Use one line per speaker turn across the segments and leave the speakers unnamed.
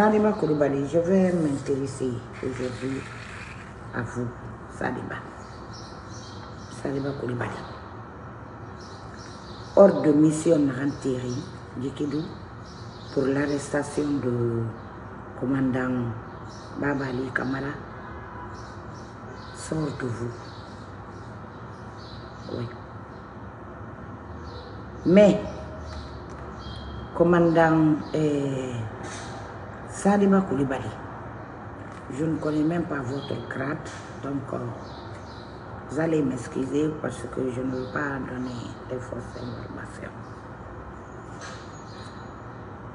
Saliba Koulibaly, je vais m'intéresser aujourd'hui à vous, Saliba. Saliba Koulibaly. Hors de mission Ranteri, Djikidou, pour l'arrestation de commandant Babali Kamara, sort de vous. Oui. Mais, commandant eh, Saliba Koulibaly, je ne connais même pas votre grade, donc euh, vous allez m'excuser parce que je ne veux pas donner des fausses informations.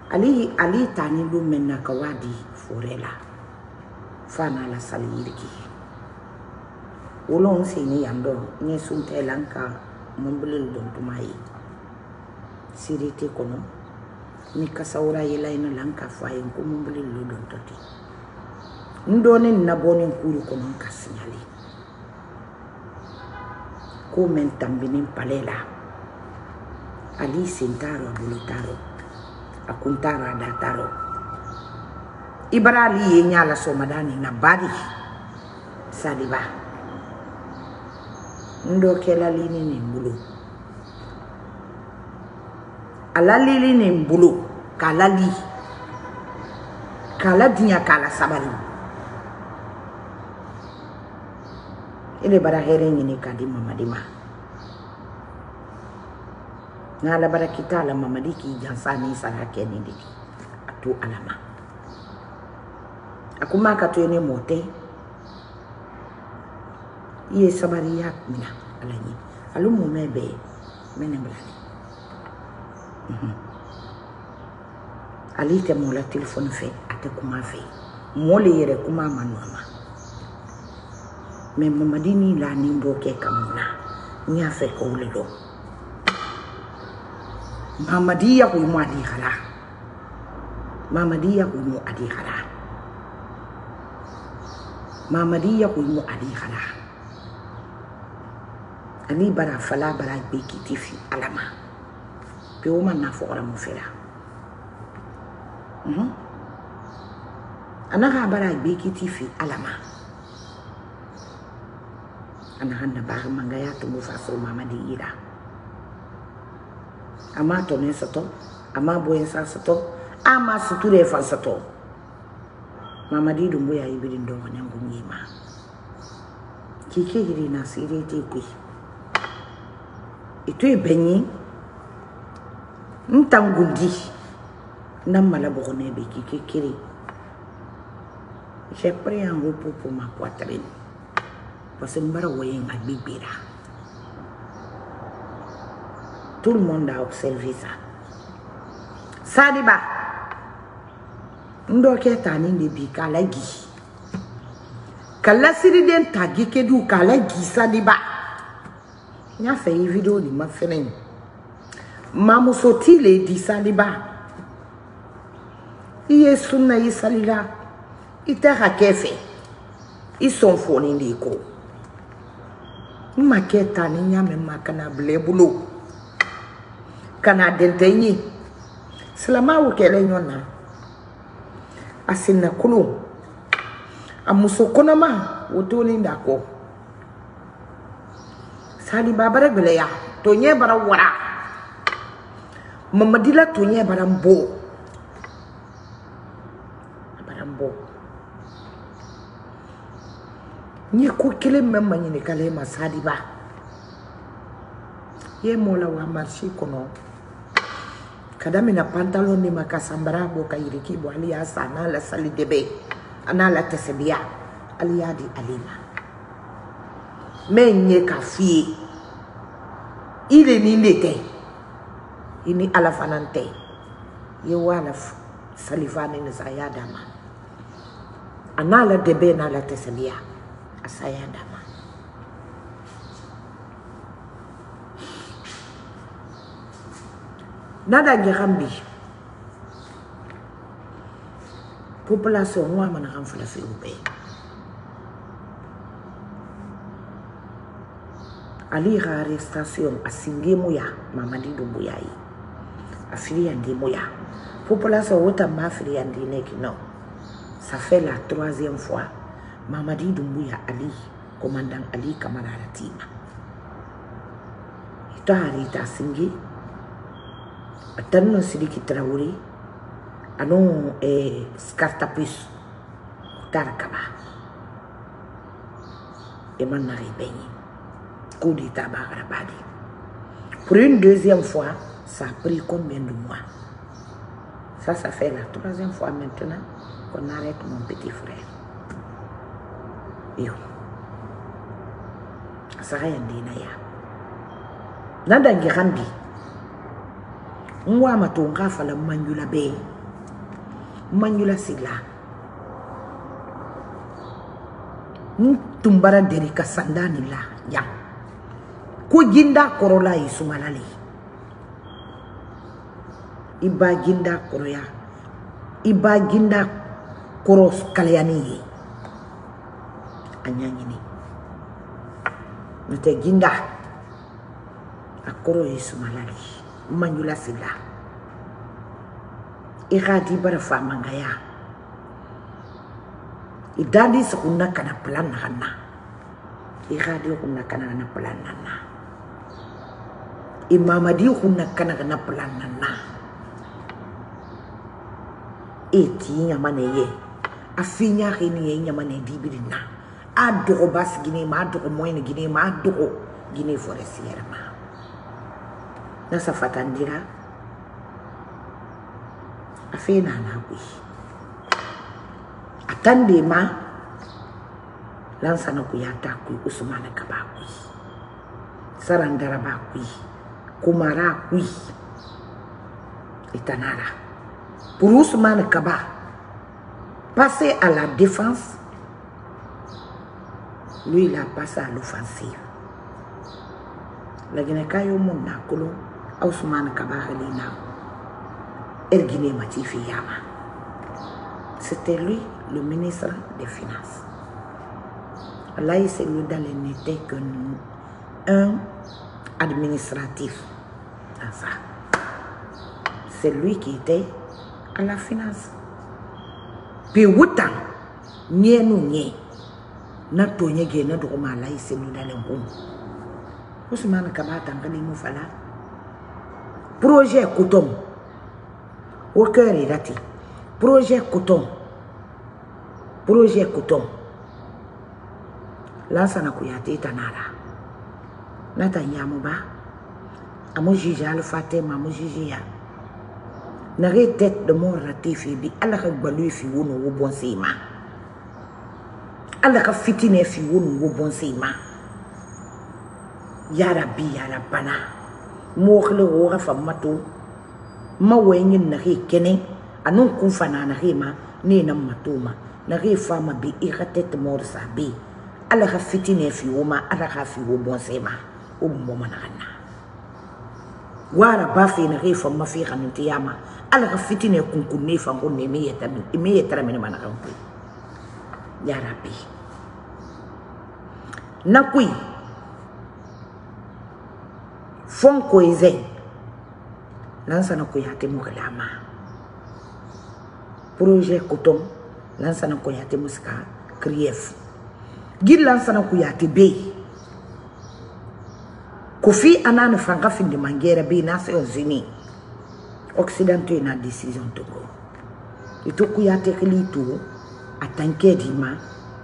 Ali Ali tani lu menna kawadi forela. Fana la saliriki wolon sini yando nye sunte lanka mumbulil don tumai sirite kono ni kasawura yela ina lanka k'a fɔ a ye n ko mun bolo lo dɔntɔ ten n dɔɔni nabɔni kuru kɔnɔ n ka siɲale ko mɛ n tanbini ali sen a bolo t'a a a la na ba sadiba n lini ni mbulu. alalili lalilen nin kalali, kaladinya lali sabali. E bara here ɲini k'a di mamadi ma n'a labara k'i t'a la mamadi k'i jansa ni sara kɛ nin de di a ala ma a ko ye sabari y'a ala Mhm. ale tɛ mɔla telefɔni fɛ a tɛ kuma fɛ mɔ le yɛrɛ kuma ma nɔma mɛ mamadi ni lani bɔ kɛ ka mun na n y'a fɛ k'o le dɔn mamadi yakuimu adihala mamadi yakuimu adihala mamadi yakuimu adihala ani bara fala bara gbe kiti fi ala ma. Pe o man na fo ora mo fera mhm. Bara be kiti fi alama. Ana hanna ba manga ya to mo fa so mamadi ira. Ama to ne sato ama boyen sa sato ama suture fa sato mamadi dum boya ibirin do nyangu nyima kike hiri na sire te kwi ito ibenyi ntangundi namala bogone be kike kiri j'ai pris un repos pour ma poitrine. Parce que mbara woyen a bibira le monde a observé ça. Sadiba ndo ke tani de bi kala gi. Kala siri tagi ke du kala gi sadiba nya fe video ni ma fene mamusoti le di saliba. I ye sunna i salila i tɛ ka kɛ fɛ i sɔn fɔni de kɔ n ma kɛ ta ni ɲamɛ ma kana bila i bolo kana dɛntɛ n ye silamaw kɛlɛ ɲɔgɔn na a sinnɛkolon a muso kɔnɔma o tolen da kɔ saliba bara gwɛlɛya to ɲɛ bara wara. mamadila tonye barambo. Barambo. Nye ko kele mema nye kale masadi ba. Ye mola wa marshi kono kadami na pantalon ni makasambara bo kayiriki bo ali asana la sali debe ana la tesebia. Ali yadi alima. Menye kafie ile ni ndete i ni ala fana tɛ i ye wa la salifa ni d'a a n'a la debe n'a la tɛsɛbiya a sa y'a d'a ma. Nada jahambi population wa mana kan fala fi ube ali ga arrestation asinge muya mamadi do buyayi afiri yandi muya population wota ma afiri yandi ne kino Ça fait la troisième fois. Mamadi Doumbouya Ali, commandant Ali Kamara Ratima. Ito harita singi. Atanno Sidiki Traoré. Ano eh, Skartapus. Tarakaba. Eman Naribeni. Coup d'état. Pour une deuxième fois, ça a pris combien de mois? Ça, ça fait la troisième fois maintenant qu'on arrête mon petit frère. Yo. Sara yandina ya. Nanda ngirambi. Mwa matonga fala manjula be. Manjula sila. Ntumbara deri kasandani la ya. Ku jinda korola isumalali. ibaginda koroya ibaginda iba ginda ye a ini, ɲini ginda. Akoro yesu malali manyula sila. I k'a di bari faamangaya i da kana pala hana na di kunna kana na kana kana nana, eti nyama afinya ɛyɛ afei nyɛ ahɛ ne na bas gine ma adɔgɔ moine gine ma adɔgɔ gine fɔrɛsi ma. Na safatandira afei na anagwe atande ma lansa na kuyi ata usumana kaba sarandara ba kumara kuyi itanara. Pour Ousmane Kaba, passer à la défense, lui il a passé à l'offensive. La Guinée-Kayo Kolo, Ousmane Kaba Erguiné Matifi. C'était lui le ministre des Finances. Là, il n'était qu'un administratif dans ça. C'est lui qui était alla finance pi wutang nye no nye na to nye ge na dogo mala ise no dalen ko usman kabata ngani mu fala projet kotom o cœur est raté projet kotom projet kotom lansana kuyate tanara nata nyamu ba amu jija alfa tema amu jiji ya nare tête de mon ratifi bi ala ka gbalu fi wonu wo bon sima. Ala ka fitine fi wonu wo bon sima. Ya rabbi ya rabbana mo khle wo ga famato ma wenyin na ke kene anun kun fana na ke ma ne nan matoma na ke fama bi i ka tête mor sa bi. Ala ka fitine fi wo ma ala ka fi wo bon sima. O mo mana kana wara ba fi na ke fama fi kanun tiyama ala ka fitina kunkunne e fanko ne me yetaramene manakan koyi. Ya rabbi. Na koyi. Fon koizen lansana koyate mo galama projet coton. Lansana koyate mo sika krief gir lansana koyate be. Kofi anani fanga finde mangera be na seyon zini. Occidentaux na décision togo ito kuyate kili to atanke di ma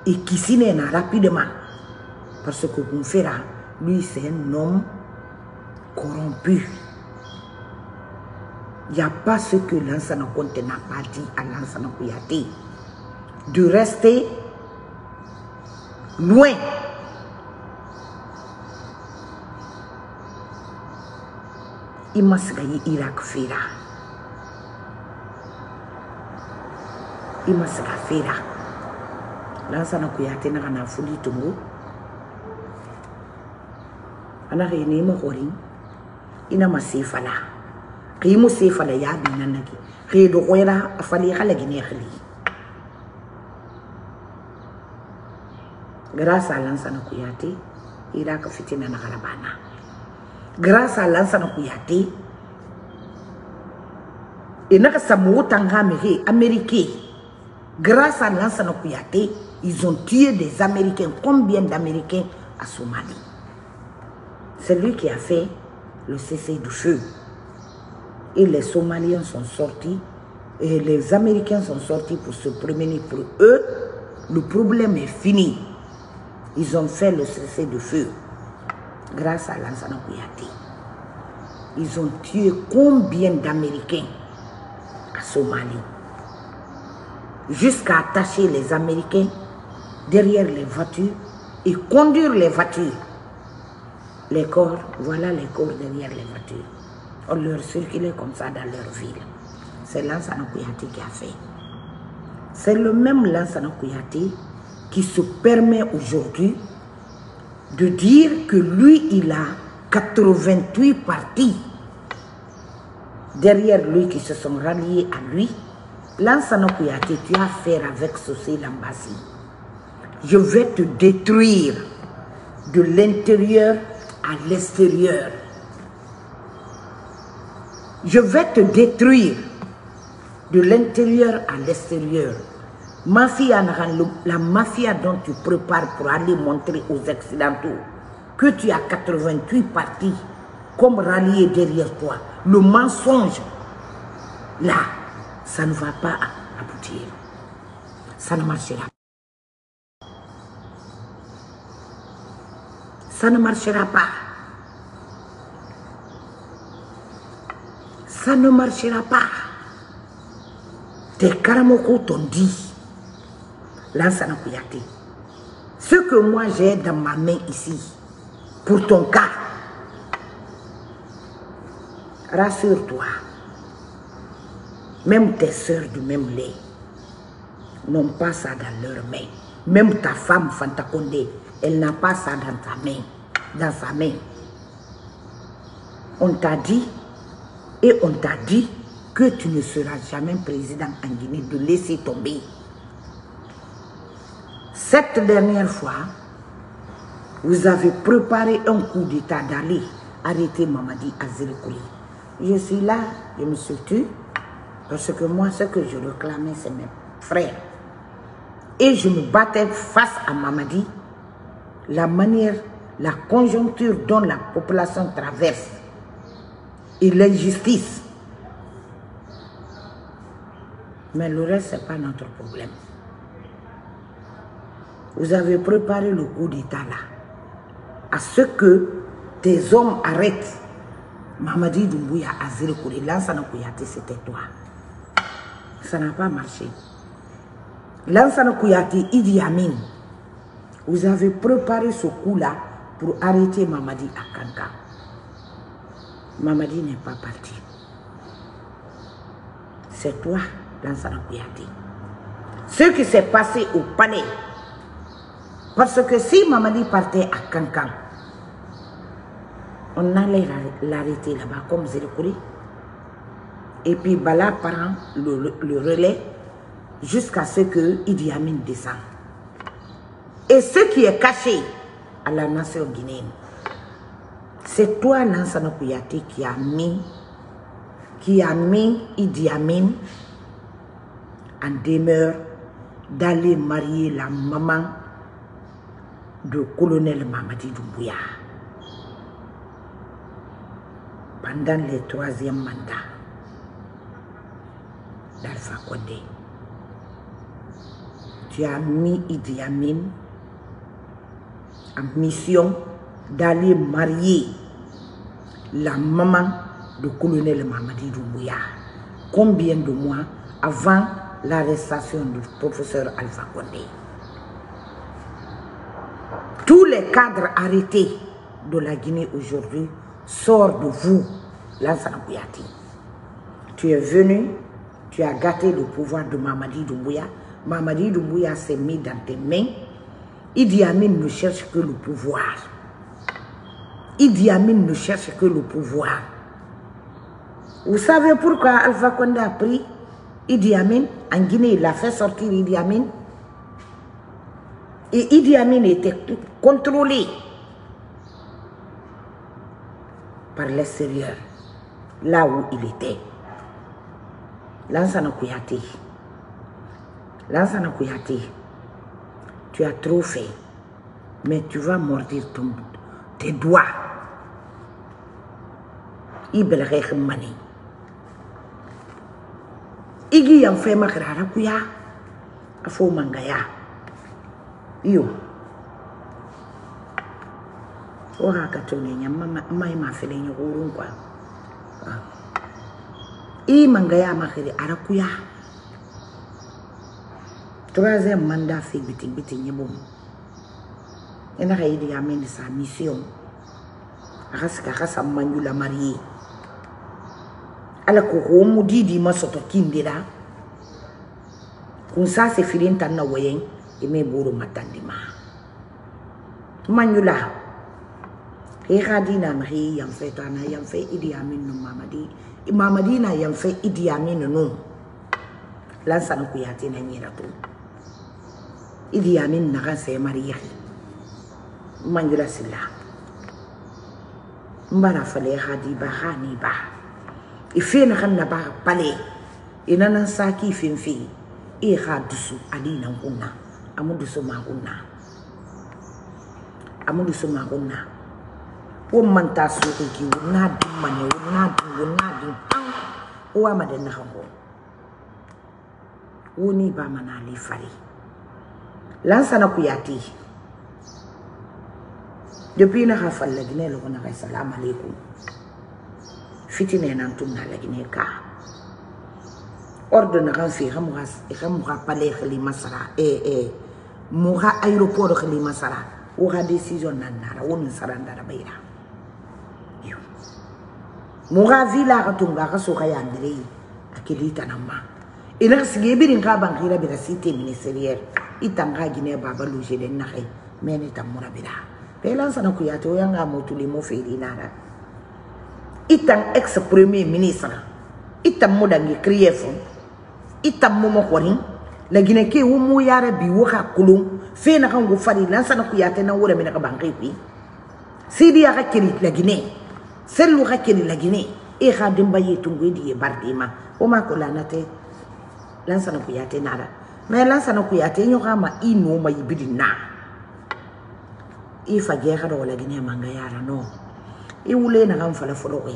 et kisine na rapidement. Parce que kun fera lui c'est un homme corrompu. Il n'y a pas ce que Lansana Conte n'a pas dit à Lansana Kouyaté. De rester loin. Il m'a Irak fera i ma se ka feera lansana kuyate na kana fuli tungu ana ke ne mo horin ina ma se fala ke mo se fala ya bi nan nake ke do koyra afali khala gine khali grâce à lansana kuyate ira ka fitina na garabana grâce à lansana kuyate ina ka samu tanga me he amerike Grâce à Lansana ils ont tué des Américains. Combien d'Américains à Somalie C'est lui qui a fait le cessez du feu. Et les Somaliens sont sortis, et les Américains sont sortis pour se promener pour eux. Le problème est fini. Ils ont fait le cessez du feu grâce à Lansana. Ils ont tué combien d'Américains à Somalie jusqu'à attacher les Américains derrière les voitures et conduire les voitures. Les corps, voilà les corps derrière les voitures. On leur circulait comme ça dans leur ville. C'est Lansana Kouyaté qui a fait. C'est le même Lansana qui se permet aujourd'hui de dire que lui, il a 88 partis derrière lui qui se sont ralliés à lui. Lansana Kouyaté, tu as affaire avec Sosé Lambassi. Je vais te détruire de l'intérieur à l'extérieur. Je vais te détruire de l'intérieur à l'extérieur. Mafia, la mafia dont tu prépares pour aller montrer aux Occidentaux que tu as 88 partis comme ralliés derrière toi. Le mensonge, là, ça ne va pas aboutir. Ça ne marchera pas. Ça ne marchera pas. Ça ne marchera pas. Tes karamoko t'ont dit, ce que moi j'ai dans ma main ici, pour ton cas, rassure-toi, même tes soeurs du même lait n'ont pas ça dans leurs mains. Même ta femme, Fanta Condé, elle n'a pas ça dans ta main, dans sa main. On t'a dit, et on t'a dit que tu ne seras jamais président en Guinée, de laisser tomber. Cette dernière fois, vous avez préparé un coup d'état d'aller arrêter Mamadi Azirikouli. Je suis là, je me suis tué, parce que moi, ce que je réclamais, c'est mes frères. Et je me battais face à Mamadi, la manière, la conjoncture dont la population traverse et l'injustice. Mais le reste, ce n'est pas notre problème. Vous avez préparé le coup d'État là. À ce que tes hommes arrêtent. Mamadi Doumbouya, Azir Kouri, Lansana Kouyaté, c'était toi. Ça n'a pas marché. Lansana Kouyaté, Idi Amin, vous avez préparé ce coup-là pour arrêter Mamadi à Kanka. Mamadi n'est pas parti. C'est toi, Lansana Kouyaté. Ce qui s'est passé au palais, parce que si Mamadi partait à Kankan, on allait l'arrêter là-bas comme Zirikouri. Et puis Bala prend le, relais jusqu'à ce que Idi Amin descende. Et ce qui est caché à la nation guinéenne, c'est toi, Kouyaté, qui a mis, qui a mis Idi Amin en demeure d'aller marier la maman de colonel Mamadi Doumbouya pendant le troisième mandat d'Alpha Condé. Tu as mis Idi Amin en mission d'aller marier la maman du colonel Mamadi Doumbouya. Combien de mois avant l'arrestation du professeur Alpha Condé? Tous les cadres arrêtés de la Guinée aujourd'hui sortent de vous, Lansana. Tu es venu, tu as gâté le pouvoir de Mamadi Doumbouya. Mamadi Doumbouya s'est mis dans tes mains. Idi Amin ne cherche que le pouvoir. Idi Amin ne cherche que le pouvoir. Vous savez pourquoi Alpha Condé a pris? Idi Amin en Guinée, il a fait sortir Idi Amin. Et Idi Amin était contrôlé par l'extérieur, là où il était. Lansana Kouyaté, Lansana Kouyaté, tu as trop fait, mais tu vas mordir ton, tes doigts. Ibelrek mani. Igi yang fe makrara kuya, afo mangaya. Iyo. Oha katone nyama mai mafele nyogurun kwa. I mangaya makere arakuya. troisième mandat fi biti biti nyebom ena ka idi amen sa mission aka sika aka sa manjula marié ala ko ko mu didi masoto kindira kun sa se filin tan na wayen e me buru matandi ma manjula he ka dina ma he yam fe ta na yam fe idi amen no mamadi. Mamadi na yam fe idi amen no lansan ku yati na nyira to idi amin naga sai mariya manjula sila mbara fale hadi ba hani ba. Ife na kan na ba pale. Ina nan saki finfi e ha dusu ali nan kunna amu dusu ma kunna amu dusu ma kunna wo man su ko ki na di mane wo na di wo na di ma na ko wo ni ba mana ali fari. Lansana kuyati depuis na ka falla gine lo na kai salam alaikum fitine nan tum na ka. Ordre na kan fi xam ga xam ga pale khali masara. E e mu ga aéroport o ga décision na ra woni saranda da bayra yo mukavila akatunga akasoka yandrei akelitanama enakasigi ebirinka abangira bira site ministeriere itanga gine baba luje den naxe mene tammuna bira pelansana kuyate oyanga motulimo ferinara itan ex premier ministre itan mudangi kriyefo itan momo xorin lagine ke wo mu yara bi wo xa kulon fe naxango fari lansana kuyate na woraminaka banxi kui sidi yaxa keri lagine sellu ka keli lagine e ka denba ye tungu di ye bari de ma. O ma ko lana tɛ lansana kuyate nara. Mɛ lansana kuyate ɲɔgɔn ma i nɔ ma i biri na. I fajɛ ka dɔgɔ lagine ma nka yara nɔ i wule na ka n fala fɔlɔ kɛ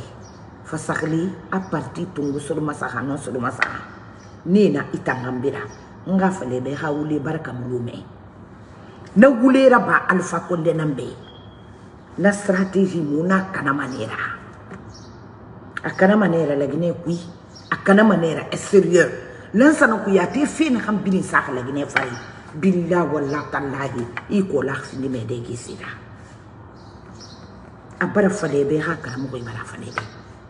fasakili a parti tungu solomasaka nɔ solomasaka ne na i tanga n bira n ka fale bɛ ka wule barika mulu mɛn ne wulera ba alifa kɔndɛnan bɛɛ ye nambe na strategie muna kana manera. Akana manera la gine kui akana manera est sérieux. Lansana ku yate fe na kan bilin sa kala gine fari billa walla tallahi i ko la khini me de gisira abara fale be ha kala mo ko ibara fale be.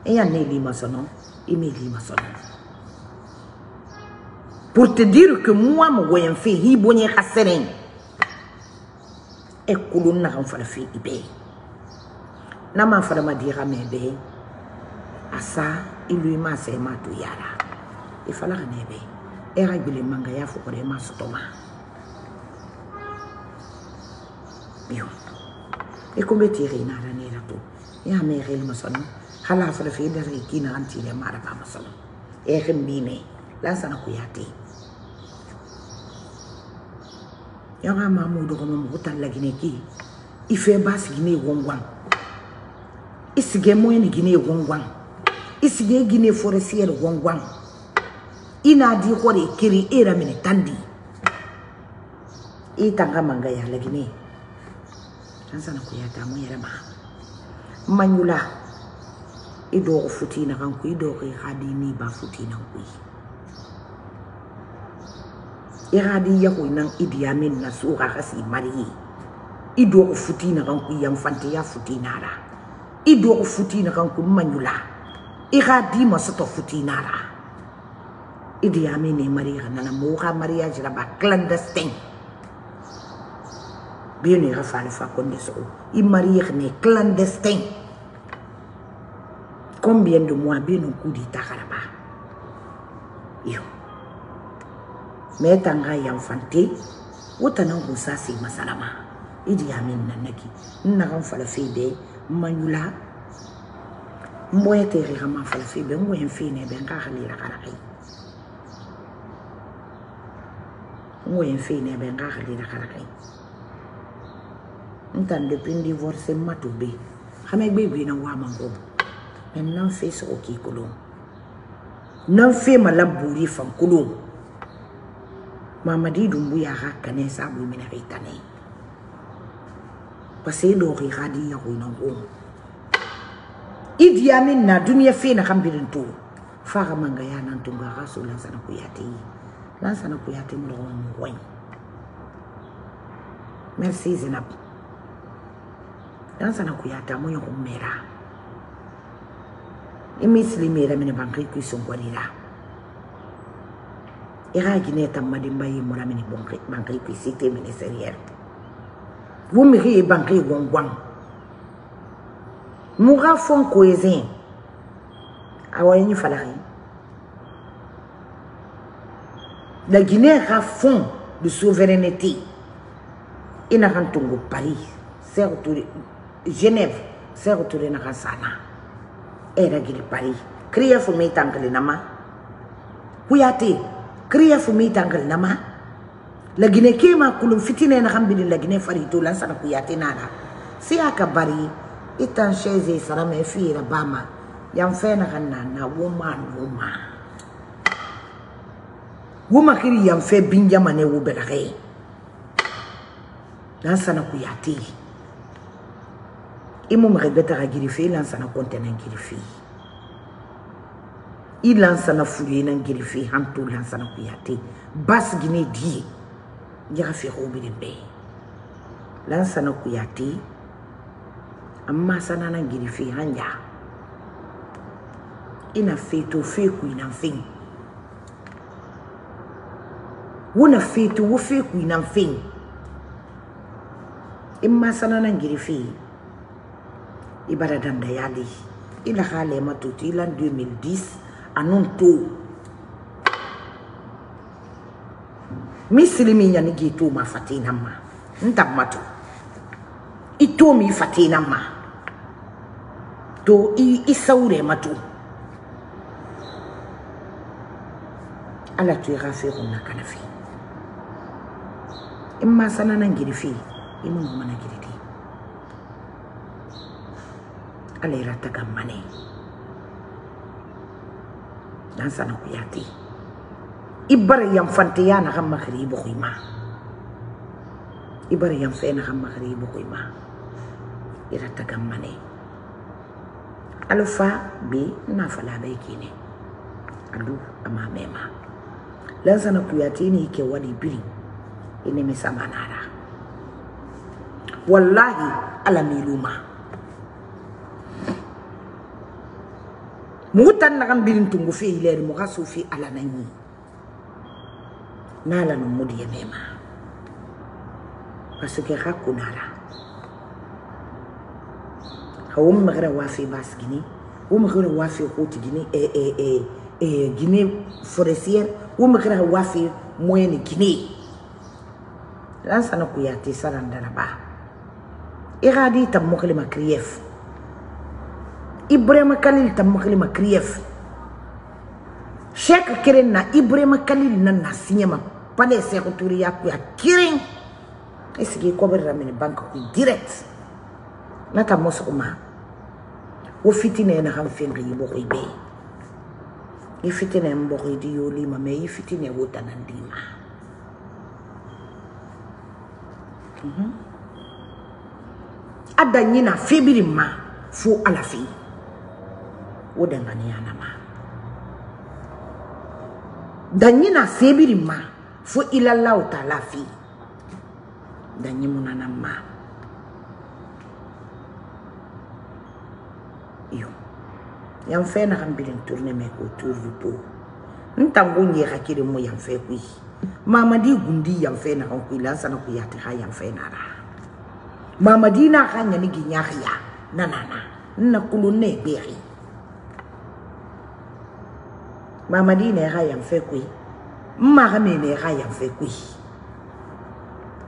E ya ne li masono i me li masono pour te dire que moi mo woyen fe hi bonye e kulun na fe na ma fala ma dira me be asa ilui ma se ma tu yara. I fala ka nebe. E ka gbele manga ya fo kore ma sotoma bio e ko be tiri na ra ne ra to ya me re ma sono hala fala fi da re ki na anti le mara ba ma sono e ke mbine la sana ku yati ya ga ma mu do ko mo ko tan la gine ki. I fe ba si gine wongwan i isige moyeni gine gwangwan isige gine forestier gwangwan ina di hore kiri era mini tandi. Itanga manga ya lagine kansana kuyata mu yɛrɛ ma n ma ɲula i dɔgɔ futi na kan ko i dɔgɔ i ka di ni ba futi na ko ye i ka di ya ko i nan i diya min na so ka ka si mari ye i dɔgɔ futi na kan ko i yan fante ya futi na ra i do ko futi na kan ku manyula. I hadi masoto futi na ra idi amin ne mari kana mo ka mariage la ba clandestin bien ne rafale fa konde so. I mari ne clandestin combien de mois bien on coup d'etat karaba? Yo. Mais tanga ya fante wota nan ko sa si masalama. Idi amin nan naki na kan fala fe de manyula mboye te ri ma fala fe be mboye fe ne be ka khali ra kara kai ngo yen fe ne be nga khali da kala kai ntan depuis divorce matu be xame gbe gbe na wa mango men nan fe so ki kulum nan fe mala buri fan kulum mamadi dumbu ya ga kane sabu mina itane parce que ɗo xixadi yaxoyna ngomo idi amin na duniya fena xam mbirin to faxa manga yanan tunga xa so lansana kuyate yi lansana kuyate mo loxoma mo xoy merci zenab lansana kuyate amo yoxu mera i misli mera mene banqi kuy songonira ira gine tamma dimba yi mura mini banqi kuy site ministériel serier wumi ri bankai gongwang muga fon ko ezin awayi falari. La Guinée a fond de souveraineté. Ina kan tungu Paris surtout Genève surtout na kan sana era gidi Paris kriya fu mi tankali nama. Kuyate mi nama la guinée kema kulum fitine na kan bini la guinée farito lan sana kuyate nana. Sai aka bari itan sheze sara mai fira bama. Yan fe na kan nana woman woman. Woma kiri yan fe bin jama ne wo belare lan sana kuyate. E Imu magbeta ga girife lan sana kontena girife. I lansana fuye na girife hanto lansana kuyate. Basgine die Jaffe Robin Bay. Lansana Kuyati, amma sanana girfi hanya. Ina feto feku ina fin. Wuna feto wo feku ina fin. Imma sanana girfi. Ibara dandayali. Ina hale matuti ilan 2010 anun to. misiliminya nigi ituma fatina ma. Ntammato itomi fatina ma. To i isaure mato ala tu e ira fe e kunna kana fe. In ma sanana ngiri fe. E In mun kuma na ngiri de ala ira ta kan mane dan sana kuyati ibara yam fante yana xam ma xari bu ma ibara yam fena xam ma xari bu ma ira tagam mane alfa bi na fala bai kine alu ama mema lan sana kuyati ne ke wani biri ine mi sama nara wallahi alamiluma mugutan nagan birin tungu fi ileri muga sufi alananyi nala no modiyeme ma parce que xa ha xa wo maxera waafe bas guinée wo maxera waafe xuuti guinée eh, eh, eh, eh, guinée forestière wo maxera waafe moyenne guinée lansana kuyate sarandana ba. I xa di tammoxelema krief ibrahima kalil tammoxelema krief cheikh keren na ibrahima kalil na na pale Sekou Touré yakuya kirin i sigi i kɔbɛrira mini bankako direct. Na ta mɔ sɔgɔma wo fitinɛ na kan fɛn ka i bɔgɔ i bɛɛ i fitinɛ n bɔgɔ i di yoli ma mɛ i fitinɛ wo tana di ma a da ɲina febiri ma. Fo ala fɛ wo danganiya na ma. Da ɲina febiri ma. fu ila lauta la fi da ñimunana ma. Yo yam fe na xam bilin tourné me ko tour du po ntangu ñe xa mo yam fe ku mama di gundi yang fe na xam kuy lan sana ku yati ha yam fe na ra mama di na kan ni gi ñaxiya nanana na kulu ne beri. Mama di ne xa yang fe kuy mma ga me ne ha yan fe kui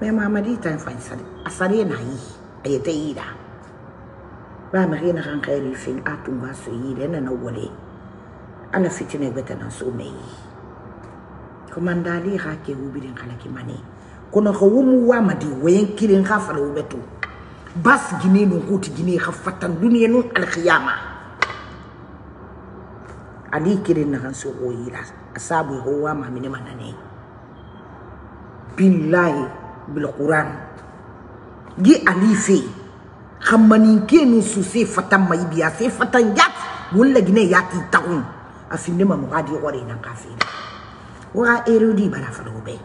me mama di tan fa sari asari na yi ayete yi da ba ma rena kan khairi fin atunga so yi na na wole. Ala fitine beta na so me yi. Kamandali ga ke ubirin kala ki mane. Kono ko wumu wa madi wayen kirin ga fara ubeto. Bas gine no kuti gine ga fatan duniya ali kirin na kan so oyira asabu ho wa ma mini manane billahi bil qur'an gi ali fe khamani kenu su se fatan mai biya se fatan yat wulla gine yati taun afinde ma mugadi ore nan kafira wa erudi bara falobe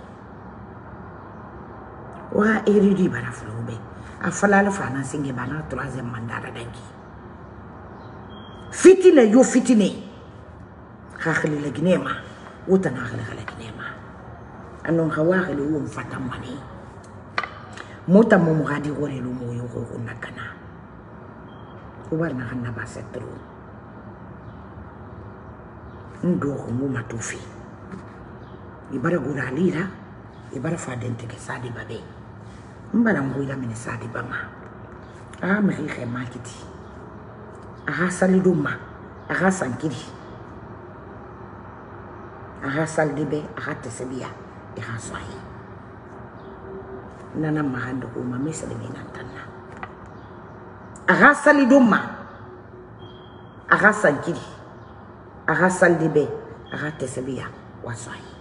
wa erudi bara falobe a falala fana singe bana troisième mandat dangi fitine yo fitine خاخلي لجنيمة وتناغلي على جنيمة أنو خواخلي هو مفتا موتا مو مغادي غوري لو مو يوغو غونا كنا وبرنا غنا باسترو ندوغو مو ماتوفي يبارا غورا ليرا يبارا فادنتك سادي بابي. مبارا مغويلا من سادي باما. أنا أعرف أن هذا المكان هو aga salde bɛ aga tɛsɛ bi ya iga sɔ a ye nana maga dogo ma me sɛde me nan tan na aga salido ma aga sankiri aga salde bɛ aga tɛsɛ bi ya wa sɔ a ye